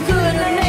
couldn't